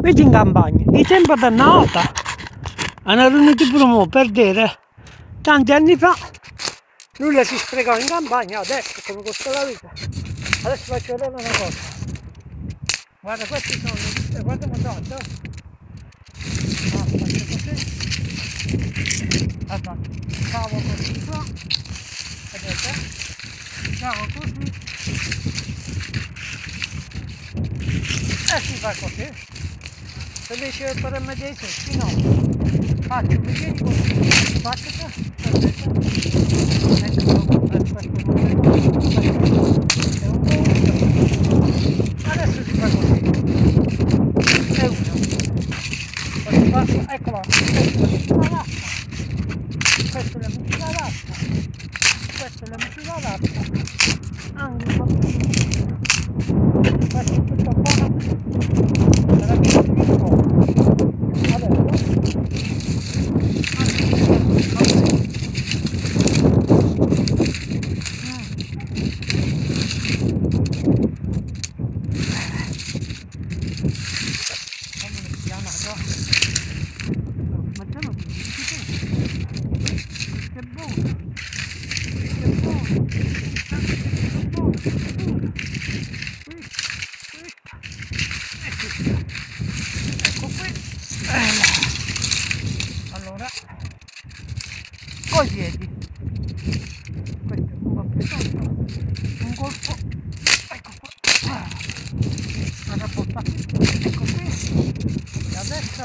vedi in campagna il tempo da nota hanno venuti pure per dire tanti anni fa nulla si sprecava in campagna adesso come costa la vita. Adesso faccio vedere una cosa. Guarda questi sono guarda come sono ah, faccio così. Allora cavo così qua. Vedete? Cavo così. E si fa così se invece per medesimo no faccio un vieni così faccio così ecco questo è un po' adesso si fa così è uno poi passo eccola questa è la lascia questa è la misura lascia questa è la misura lascia anche un po' questo tutto buono sarà più di poco adesso ecco. Qui. Allora. Coi piedi questo è un po' più sotto un colpo ecco qua una botta ecco qui e adesso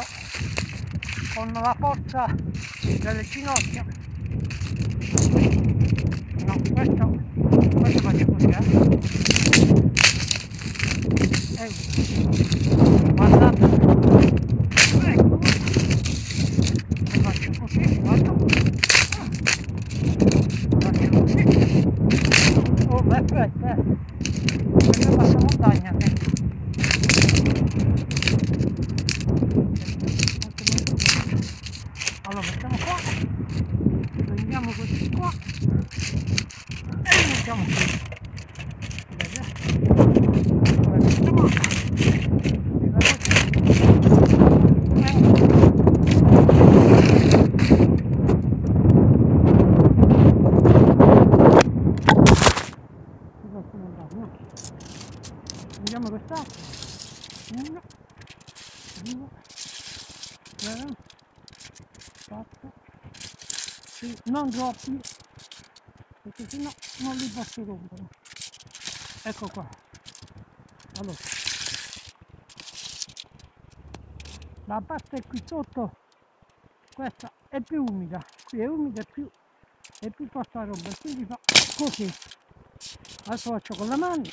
con la forza delle ginocchia. No questo questo faccio così eh. Ecco guardate. Ecco. E faccio così guarda. Faccio così. Oh aspetta eh. Se ne passa montagna ecco allora mettiamo qua. Prendiamo questi qua. E li mettiamo qui. Vedete Prendiamo quest'altro. Uno, due, tre, quattro, sì, non troppi, perché sennò non li posso rompere. Ecco qua. Allora. La parte qui sotto, questa è più umida, qui è umida e più, è più posta a rompere, quindi fa così. Adesso faccio con le mani